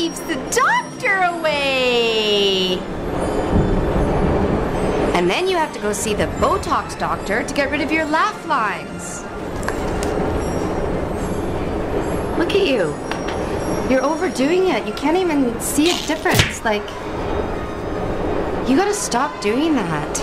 keeps the doctor away. And then you have to go see the Botox doctor to get rid of your laugh lines. Look at you. You're overdoing it. You can't even see a difference. Like, you gotta stop doing that.